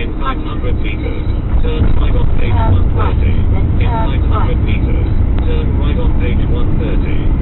In 500 meters, turn right on page um, 130. In um, 500 meters, turn right on page 130.